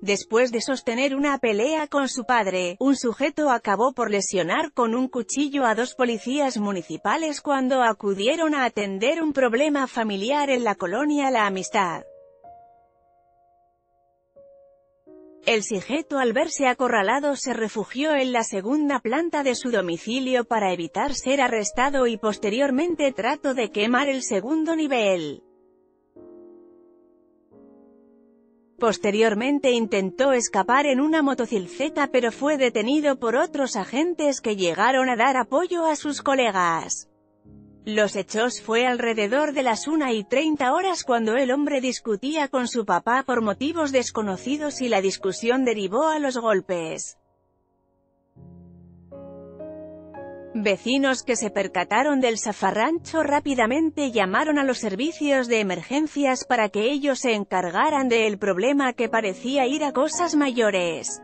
Después de sostener una pelea con su padre, un sujeto acabó por lesionar con un cuchillo a dos policías municipales cuando acudieron a atender un problema familiar en la colonia La Amistad. El sujeto al verse acorralado se refugió en la segunda planta de su domicilio para evitar ser arrestado y posteriormente trató de quemar el segundo nivel. Posteriormente intentó escapar en una motocicleta pero fue detenido por otros agentes que llegaron a dar apoyo a sus colegas. Los hechos fue alrededor de las 1 y 30 horas cuando el hombre discutía con su papá por motivos desconocidos y la discusión derivó a los golpes. Vecinos que se percataron del zafarrancho rápidamente llamaron a los servicios de emergencias para que ellos se encargaran del problema que parecía ir a cosas mayores.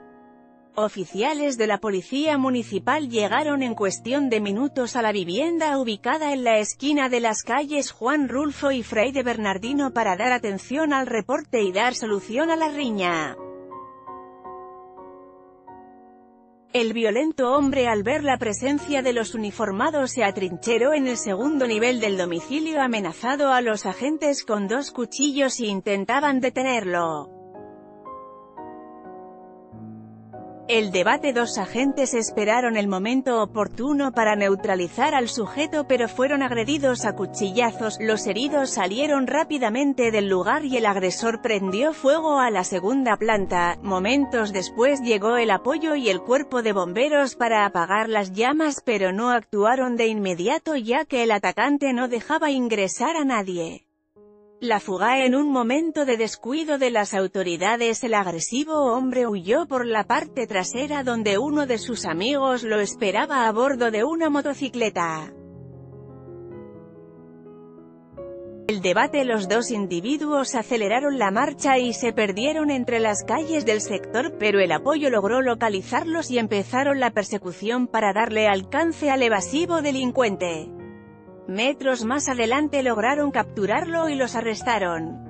Oficiales de la policía municipal llegaron en cuestión de minutos a la vivienda ubicada en la esquina de las calles Juan Rulfo y Fray de Bernardino para dar atención al reporte y dar solución a la riña. El violento hombre al ver la presencia de los uniformados se atrincheró en el segundo nivel del domicilio amenazado a los agentes con dos cuchillos y intentaban detenerlo. El debate Dos agentes esperaron el momento oportuno para neutralizar al sujeto pero fueron agredidos a cuchillazos, los heridos salieron rápidamente del lugar y el agresor prendió fuego a la segunda planta, momentos después llegó el apoyo y el cuerpo de bomberos para apagar las llamas pero no actuaron de inmediato ya que el atacante no dejaba ingresar a nadie. La fuga en un momento de descuido de las autoridades el agresivo hombre huyó por la parte trasera donde uno de sus amigos lo esperaba a bordo de una motocicleta. El debate los dos individuos aceleraron la marcha y se perdieron entre las calles del sector pero el apoyo logró localizarlos y empezaron la persecución para darle alcance al evasivo delincuente. Metros más adelante lograron capturarlo y los arrestaron.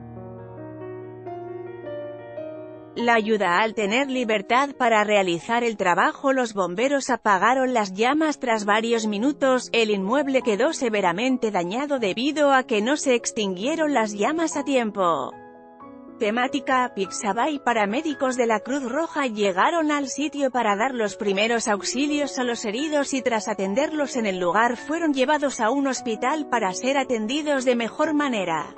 La ayuda al tener libertad para realizar el trabajo los bomberos apagaron las llamas tras varios minutos, el inmueble quedó severamente dañado debido a que no se extinguieron las llamas a tiempo. Temática, Pixabay paramédicos de la Cruz Roja llegaron al sitio para dar los primeros auxilios a los heridos y tras atenderlos en el lugar fueron llevados a un hospital para ser atendidos de mejor manera.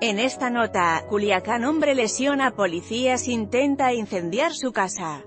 En esta nota, Culiacán hombre lesiona a policías intenta incendiar su casa.